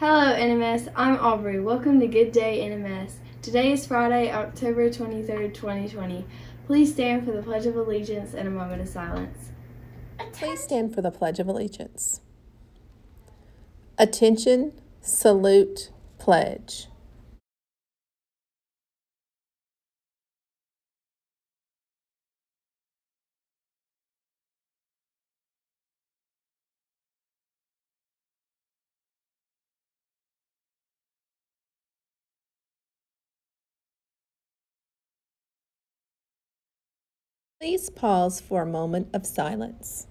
Hello, NMS. I'm Aubrey. Welcome to Good Day NMS. Today is Friday, October 23rd, 2020. Please stand for the Pledge of Allegiance and a moment of silence. Please stand for the Pledge of Allegiance. Attention, salute, pledge. Please pause for a moment of silence.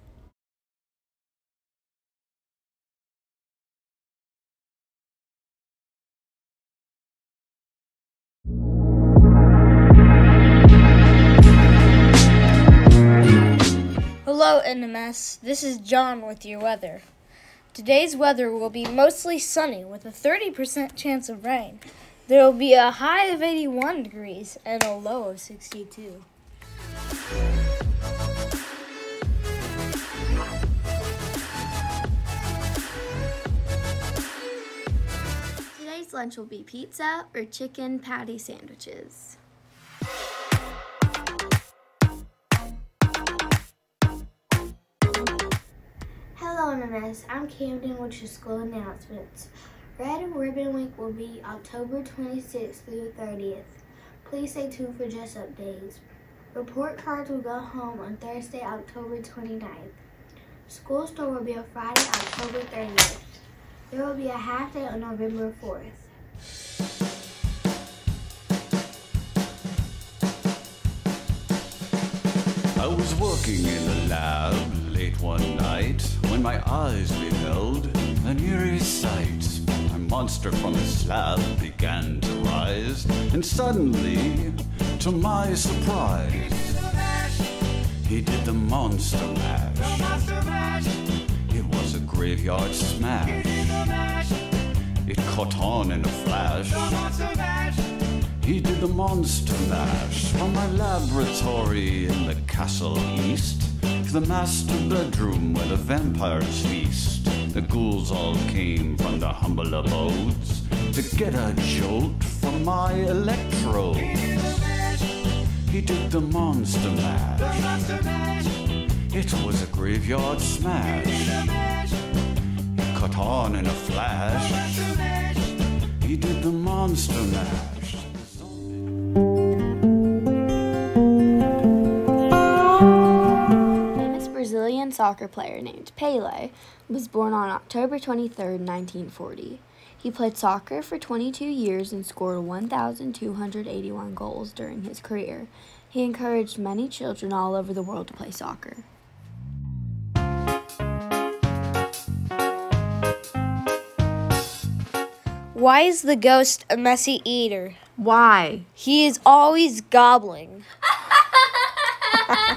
Hello, NMS. This is John with your weather. Today's weather will be mostly sunny with a 30% chance of rain. There will be a high of 81 degrees and a low of 62. Today's lunch will be pizza or chicken patty sandwiches. Hello. I'm Camden with your school announcements. Red and Ribbon Week will be October 26th through 30th. Please stay tuned for dress up days. Report cards will go home on Thursday, October 29th. School store will be on Friday, October 30th. There will be a half day on November 4th. I was working in the lab late one night when my eyes beheld an eerie sight. A monster from the slab began to rise, and suddenly, to my surprise, he did the monster mash. It was a graveyard smash. It caught on in a flash. He did the monster mash from my laboratory in the castle east to the master bedroom where the vampires feast. The ghouls all came from the humble abodes to get a jolt from my electrodes. He did the monster mash. It was a graveyard smash. It caught on in a flash. He did the monster mash. famous Brazilian soccer player named Pele was born on October 23, 1940. He played soccer for 22 years and scored 1,281 goals during his career. He encouraged many children all over the world to play soccer. Why is the ghost a messy eater? Why? He is always gobbling.